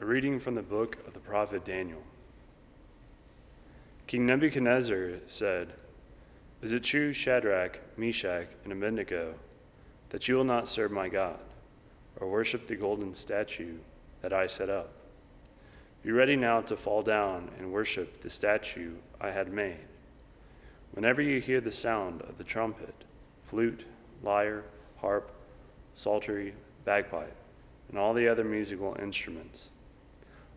A reading from the book of the prophet Daniel. King Nebuchadnezzar said, Is it true, Shadrach, Meshach, and Abednego, that you will not serve my God, or worship the golden statue that I set up? Be ready now to fall down and worship the statue I had made. Whenever you hear the sound of the trumpet, flute, lyre, harp, psaltery, bagpipe, and all the other musical instruments.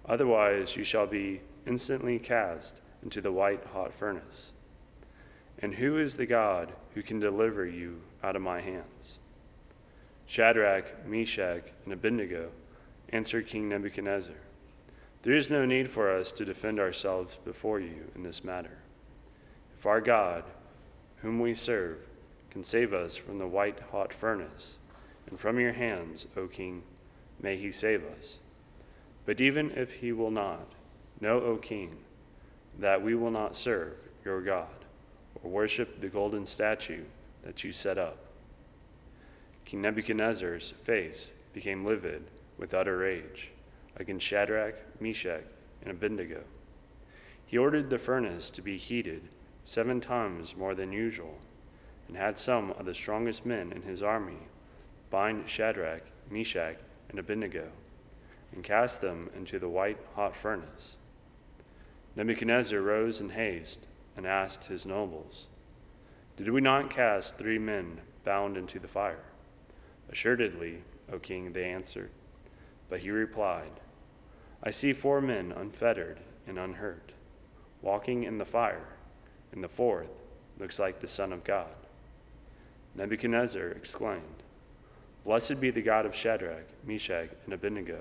Otherwise, you shall be instantly cast into the white hot furnace. And who is the God who can deliver you out of my hands? Shadrach, Meshach, and Abednego answered King Nebuchadnezzar There is no need for us to defend ourselves before you in this matter. If our God, whom we serve, can save us from the white hot furnace, and from your hands, O king, may he save us. But even if he will not, know, O king, that we will not serve your God or worship the golden statue that you set up. King Nebuchadnezzar's face became livid with utter rage against Shadrach, Meshach, and Abednego. He ordered the furnace to be heated seven times more than usual, and had some of the strongest men in his army bind Shadrach, Meshach, and Abednego, and cast them into the white hot furnace. Nebuchadnezzar rose in haste and asked his nobles, Did we not cast three men bound into the fire? Assuredly, O king, they answered. But he replied, I see four men unfettered and unhurt, walking in the fire, and the fourth looks like the Son of God. Nebuchadnezzar exclaimed, Blessed be the God of Shadrach, Meshach, and Abednego,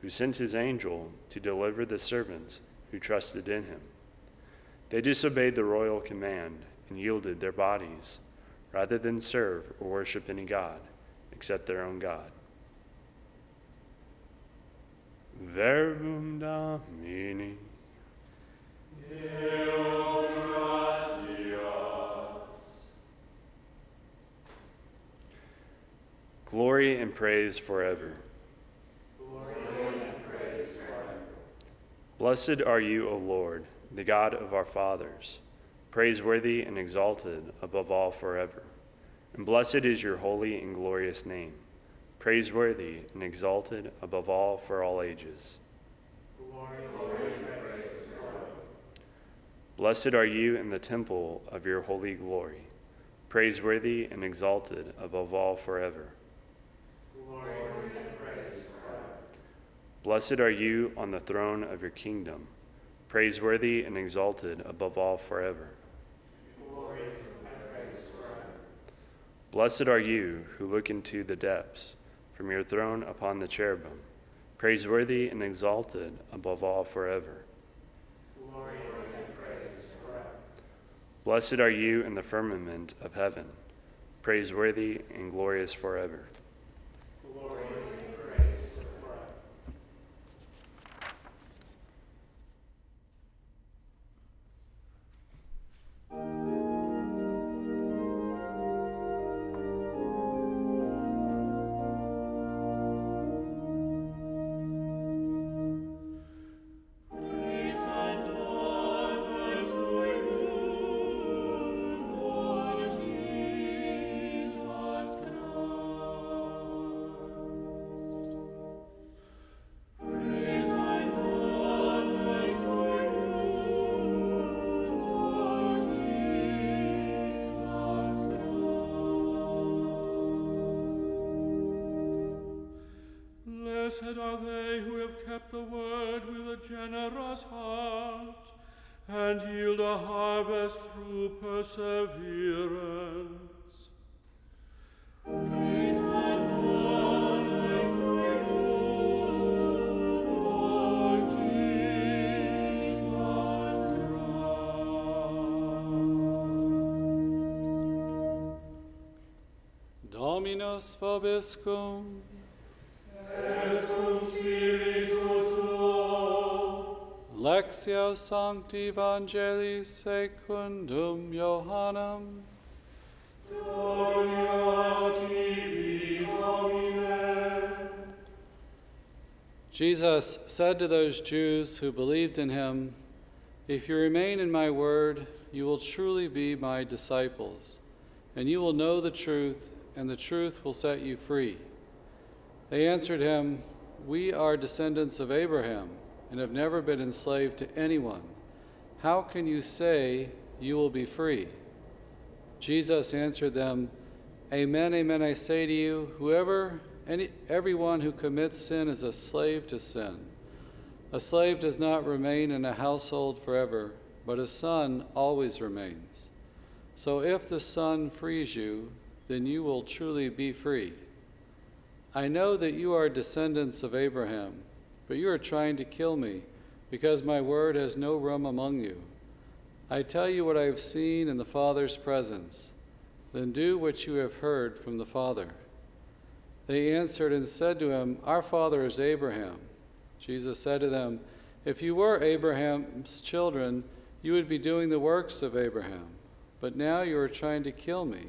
who sent his angel to deliver the servants who trusted in him. They disobeyed the royal command and yielded their bodies rather than serve or worship any God except their own God. Verbum Domini. Glory and praise forever. Blessed are you, O Lord, the God of our fathers, praiseworthy and exalted above all forever. And blessed is your holy and glorious name, praiseworthy and exalted above all for all ages. Glory, glory, blessed are you in the temple of your holy glory, praiseworthy and exalted above all forever. Glory, Blessed are you on the throne of your kingdom, praiseworthy and exalted above all forever. Glory and praise forever. Blessed are you who look into the depths from your throne upon the cherubim, praiseworthy and exalted above all forever. Glory and praise forever. Blessed are you in the firmament of heaven, praiseworthy and glorious forever. Blessed are they who have kept the word with a generous heart and yield a harvest through perseverance. Dominus vobiscum. Sancti Evangelii secundum Johannem. Jesus said to those Jews who believed in him, If you remain in my word, you will truly be my disciples, and you will know the truth, and the truth will set you free. They answered him, We are descendants of Abraham and have never been enslaved to anyone. How can you say you will be free? Jesus answered them, Amen, amen, I say to you, whoever any, everyone who commits sin is a slave to sin. A slave does not remain in a household forever, but a son always remains. So if the Son frees you, then you will truly be free. I know that you are descendants of Abraham, but you are trying to kill me, because my word has no room among you. I tell you what I have seen in the Father's presence. Then do what you have heard from the Father. They answered and said to him, Our father is Abraham. Jesus said to them, If you were Abraham's children, you would be doing the works of Abraham. But now you are trying to kill me,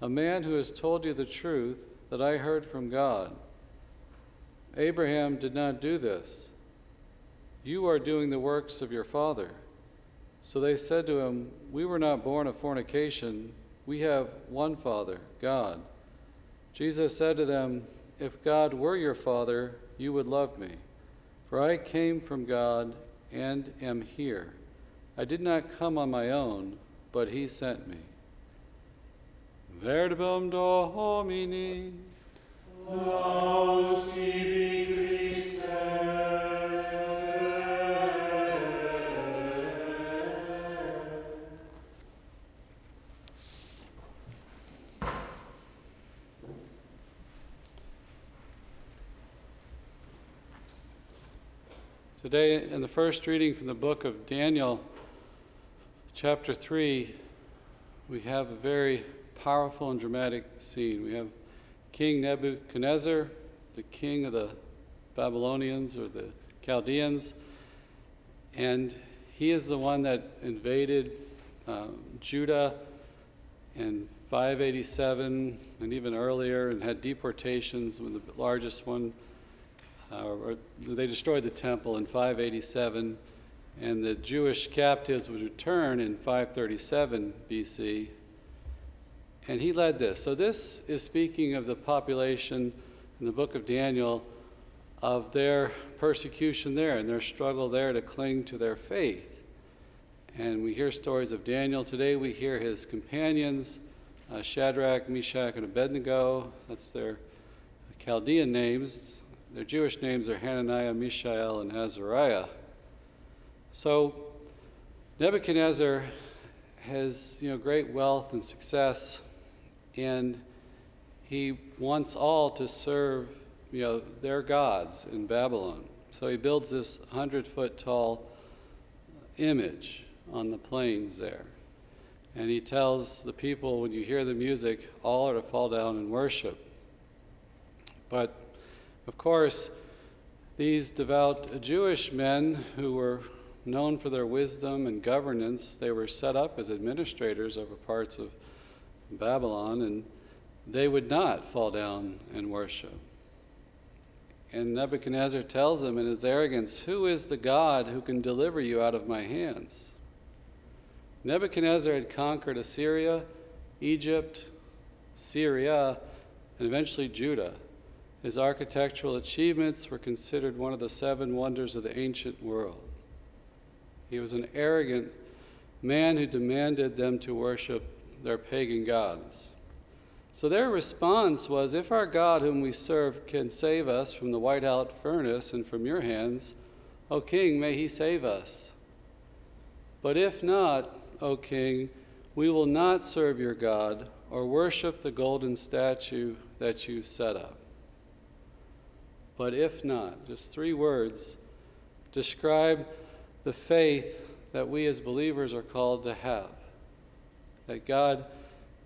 a man who has told you the truth that I heard from God. Abraham did not do this. You are doing the works of your father. So they said to him, We were not born of fornication. We have one Father, God. Jesus said to them, If God were your Father, you would love me, for I came from God and am here. I did not come on my own, but He sent me. Verbum Domini. Laus tibi Christe. Today, in the first reading from the book of Daniel, chapter 3, we have a very powerful and dramatic scene. We have King Nebuchadnezzar, the king of the Babylonians or the Chaldeans, and he is the one that invaded uh, Judah in 587 and even earlier and had deportations, with the largest one uh, they destroyed the temple in 587, and the Jewish captives would return in 537 BC. And he led this. So, this is speaking of the population in the book of Daniel of their persecution there and their struggle there to cling to their faith. And we hear stories of Daniel. Today we hear his companions, uh, Shadrach, Meshach, and Abednego. That's their Chaldean names. Their Jewish names are Hananiah, Mishael, and Azariah. So Nebuchadnezzar has you know great wealth and success, and he wants all to serve you know their gods in Babylon. So he builds this hundred foot tall image on the plains there. And he tells the people when you hear the music, all are to fall down and worship. But of course, these devout Jewish men who were known for their wisdom and governance, they were set up as administrators over parts of Babylon, and they would not fall down and worship. And Nebuchadnezzar tells them in his arrogance, Who is the God who can deliver you out of my hands? Nebuchadnezzar had conquered Assyria, Egypt, Syria, and eventually Judah. His architectural achievements were considered one of the seven wonders of the ancient world. He was an arrogant man who demanded them to worship their pagan gods. So their response was If our God, whom we serve, can save us from the white hot furnace and from your hands, O king, may he save us. But if not, O king, we will not serve your God or worship the golden statue that you set up. But if not, just three words describe the faith that we as believers are called to have. That God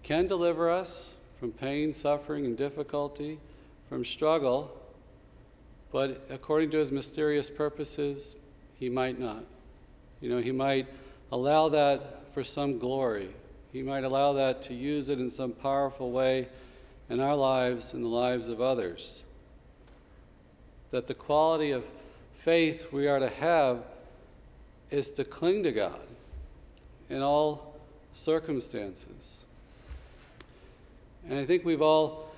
can deliver us from pain, suffering, and difficulty, from struggle, but according to his mysterious purposes, he might not. You know, he might allow that for some glory. He might allow that to use it in some powerful way in our lives and the lives of others. that the quality of faith we are to have is to cling to God in all circumstances. And I think we've all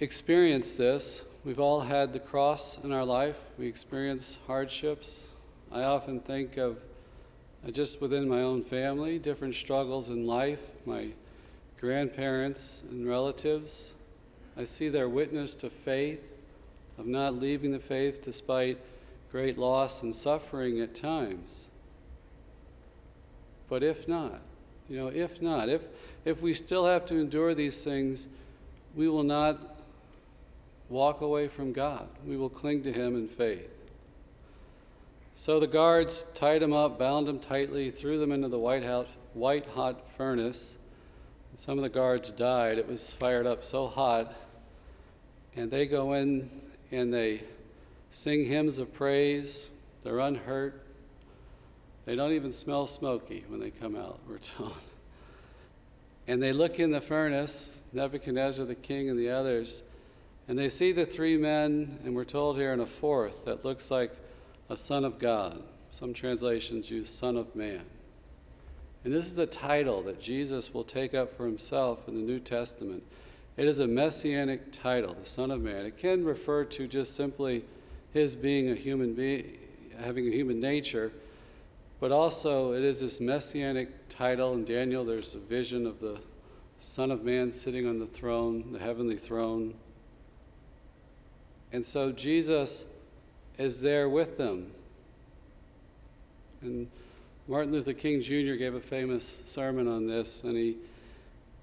experienced this. We've all had the cross in our life. We experience hardships. I often think of uh, just within my own family, different struggles in life, my grandparents and relatives. I see their witness to faith, of not leaving the faith despite great loss and suffering at times. But if not, you know, if not, if, if we still have to endure these things, we will not walk away from God. We will cling to Him in faith. So the guards tied him up, bound him tightly, threw them into the white, house, white hot furnace. Some of the guards died. It was fired up so hot. And they go in and they sing hymns of praise. They're unhurt. They don't even smell smoky when they come out, we're told. And they look in the furnace, Nebuchadnezzar the king and the others, and they see the three men, and we're told here in a fourth that looks like a son of God. Some translations use son of man. And this is a title that Jesus will take up for himself in the New Testament. It is a messianic title, the Son of Man. It can refer to just simply his being a human being, having a human nature, but also it is this messianic title. In Daniel, there's a vision of the Son of Man sitting on the throne, the heavenly throne. And so Jesus is there with them. And Martin Luther King Jr. gave a famous sermon on this, and he,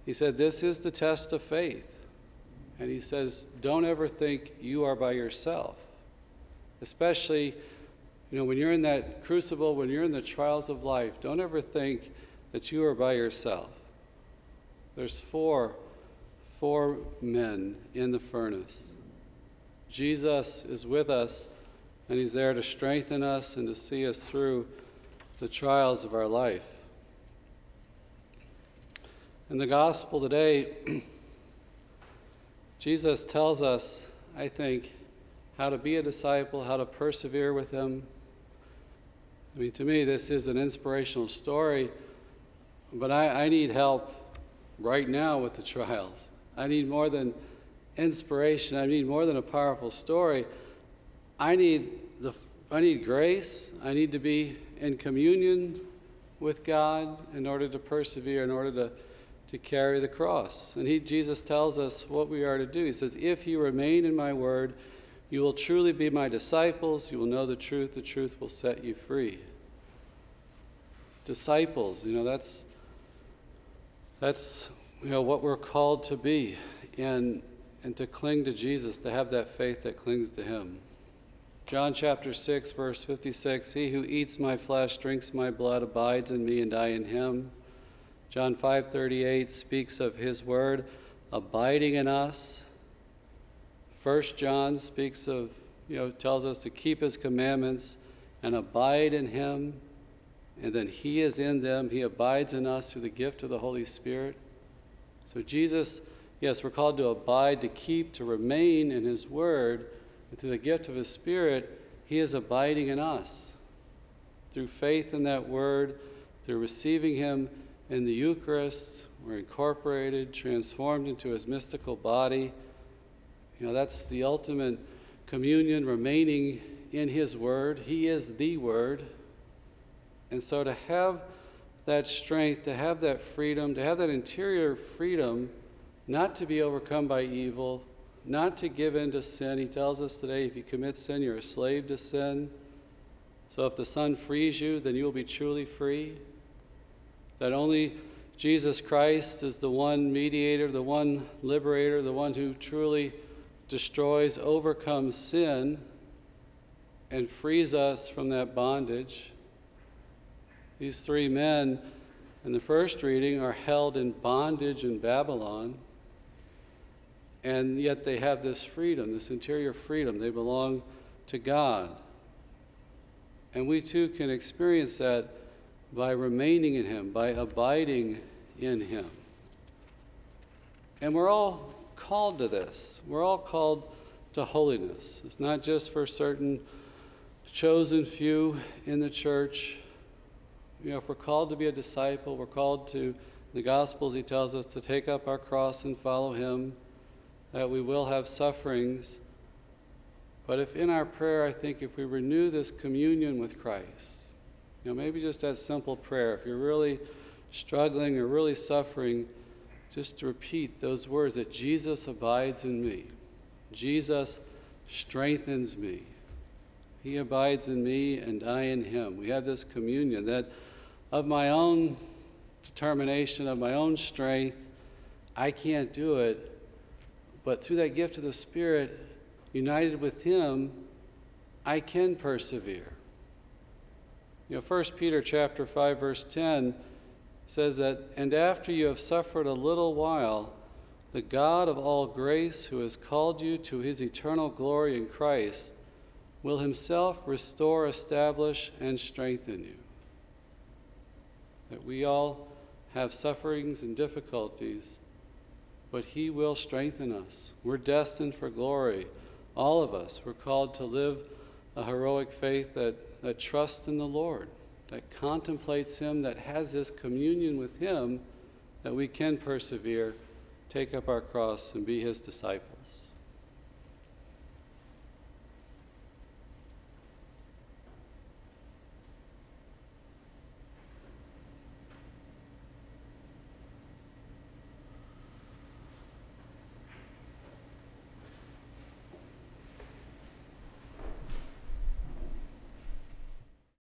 he said, This is the test of faith. And he says, Don't ever think you are by yourself. Especially, you know, when you're in that crucible, when you're in the trials of life, don't ever think that you are by yourself. There's four, four men in the furnace. Jesus is with us, and he's there to strengthen us and to see us through the trials of our life. In the gospel today, Jesus tells us, I think, how to be a disciple, how to persevere with Him. I mean, to me, this is an inspirational story, but I, I need help right now with the trials. I need more than inspiration, I need more than a powerful story. I need, the, I need grace, I need to be in communion with God in order to persevere, in order to, to carry the cross. And he, Jesus tells us what we are to do. He says, If you remain in my word, you will truly be my disciples. You will know the truth. The truth will set you free. Disciples, you know, that's, that's you know, what we're called to be and, and to cling to Jesus, to have that faith that clings to him. John chapter 6, verse 56 He who eats my flesh, drinks my blood, abides in me, and I in him. John 5 38 speaks of his word abiding in us. First John speaks of, you know, tells us to keep his commandments and abide in him. And then he is in them, he abides in us through the gift of the Holy Spirit. So, Jesus, yes, we're called to abide, to keep, to remain in his word and through the gift of His Spirit, He is abiding in us. Through faith in that Word, through receiving Him in the Eucharist, we're incorporated, transformed into His mystical body. You know, that's the ultimate communion, remaining in His Word. He is the Word. And so to have that strength, to have that freedom, to have that interior freedom, not to be overcome by evil, not to give in to sin. He tells us today if you commit sin, you're a slave to sin. So if the Son frees you, then you will be truly free. That only Jesus Christ is the one mediator, the one liberator, the one who truly destroys, overcomes sin, and frees us from that bondage. These three men in the first reading are held in bondage in Babylon and yet they have this freedom, this interior freedom. They belong to God. And we too can experience that by remaining in Him, by abiding in Him. And we're all called to this. We're all called to holiness. It's not just for certain chosen few in the church. You know, if we're called to be a disciple, we're called to, the Gospels, he tells us to take up our cross and follow him, that we will have sufferings. But if in our prayer, I think if we renew this communion with Christ, you know, maybe just that simple prayer, if you're really struggling or really suffering, just to repeat those words that Jesus abides in me. Jesus strengthens me. He abides in me and I in him. We have this communion that of my own determination, of my own strength, I can't do it. But through that gift of the Spirit, united with him, I can persevere. You know, 1 Peter chapter 5 verse 10 says that and after you have suffered a little while, the God of all grace who has called you to his eternal glory in Christ will himself restore, establish and strengthen you. That we all have sufferings and difficulties, but he will strengthen us. We're destined for glory. All of us, we're called to live a heroic faith that, that trusts in the Lord, that contemplates Him, that has this communion with Him, that we can persevere, take up our cross, and be His disciple.